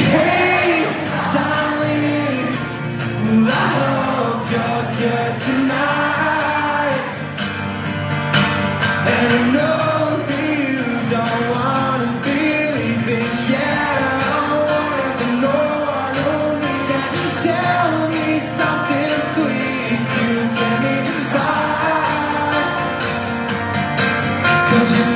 hey, I hope you're tonight. And I know that you don't want to. I want to. Tell me something sweet to get me. Cause you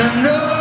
I know